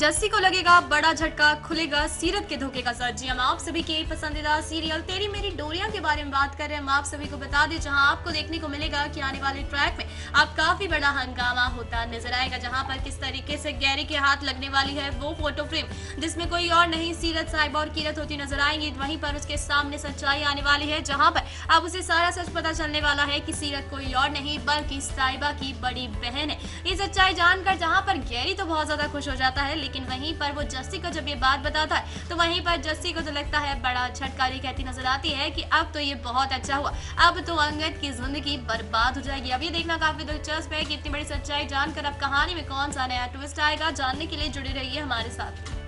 जस्सी को लगेगा बड़ा झटका, खुलेगा सीरत के धोखे का सर। जी हम आप सभी के पसंदीदा सीरियल तेरी मेरी डोरिया के बारे में बात कर रहे हैं। हम आप सभी को बता दें, जहाँ आपको देखने को मिलेगा कि आने वाले ट्रैक में आप काफ़ी बड़ा हंगामा होता नज़र आएगा, जहाँ पर किस तरीके से गैरी के हाथ लगने वाली है वो फ़ोटो फ्रेम जिसमें कोई और नहीं सीरत साहिबा और कीरत होती नज़र आएँगी। वहीं पर उसके सामने सच्चाई आने वाली है, जहाँ पर अब उसे सारा सच पता चलने वाला है कि सीरत कोई और नहीं, बल्कि साहिबा की बड़ी बहन है। ये सच्चाई जानकर जहाँ पर गैरी तो बहुत ज़्यादा खुश हो जाता है लेकिन वहीं पर वो जस्सी को जब ये बात बताता है तो वहीं पर जस्सी को तो लगता है बड़ा छटकारी कहती नज़र आती है कि अब तो ये बहुत अच्छा हुआ। अब तो अंगद की ज़िंदगी बर्बाद हो जाएगी। अब ये देखना काफ़ी दिलचस्प है कि इतनी बड़ी सच्चाई जानकर अब कहानी में कौन सा नया ट्विस्ट आएगा, जानने के लिए जुड़े रहिए हमारे साथ।